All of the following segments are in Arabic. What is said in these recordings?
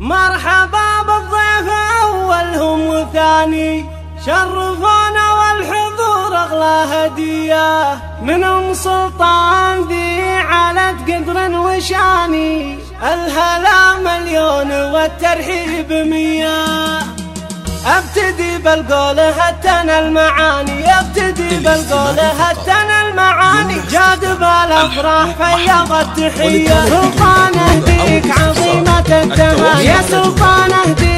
مرحبا بالضيف أولهم وثاني شرفونا والحضور أغلى هدية. من أم سلطان ذي على قدر وشاني. الهلا مليون والترحيب مية. أبتدي بالقول هتنا المعاني. أبتدي بالقول هتنا المعاني جاد بالافراح فيض التحيه سلطان اهديك عظيمة التهاني يا سلطان اهديك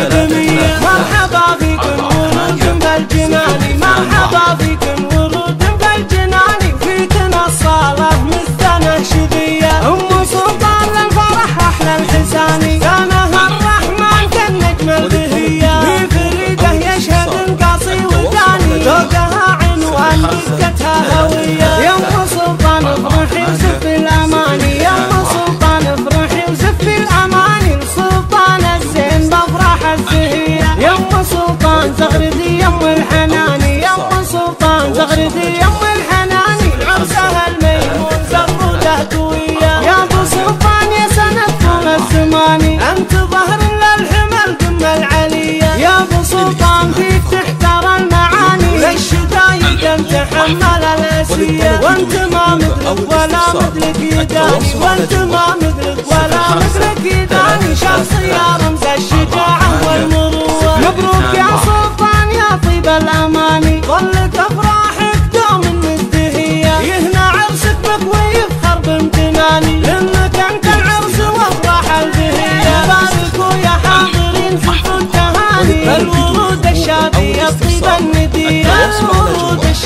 والترحيب الزمان أنت ظهر للحمل قمة العلية يا أبو سلطان فيك تحتر المعاني. للشدايد انت حمل الأسية. وأنت ما مثلك ولا مثلك يداني وأنت ما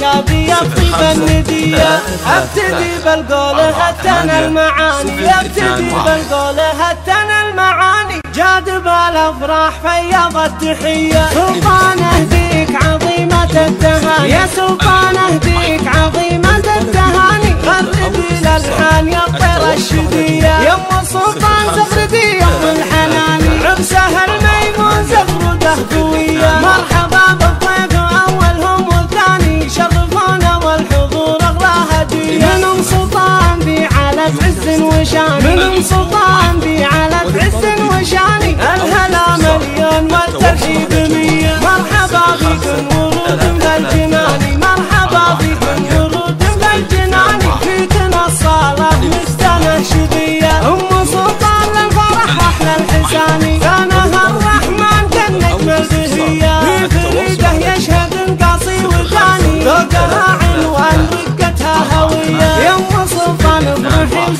الشابية طيب الندية أبتدي بالقول هتنا المعاني. أبتدي بالقول هتنا المعاني. جاد بالأفراح فيض التحية. سلطان أهديك عظيمة التهاني يا سلطان اهديك كانها الرحمن كالنجم البهية في فريدة يشهد قاصي وداني ذوقها عنوان دقتها هوية. يا ام سلطان افرحي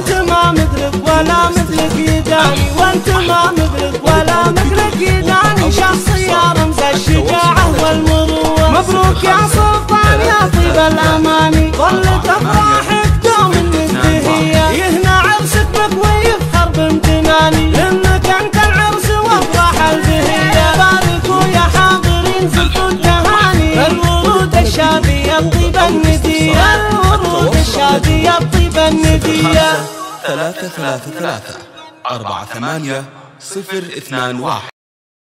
وانت ما مثلك ولا مثلك يداني. وانت ما مثلك ولا مثلك يداني. شخصية رمز الشجاعة والمروة. مبروك يا سلطان يا طيب الأماني. ظلت افراحك دوم مزدهية يهنى عرسك بك ويفخر بامتناني. لأنك أنت العرس وافراح البهية. باركوا يا حاضرين زفوا التهاني الورود الشابية طيب الندية. الورود الشابية طيب الندية. ثلاثة ثلاثة ثلاثة. أربعة ثمانية صفر اثنان واحد.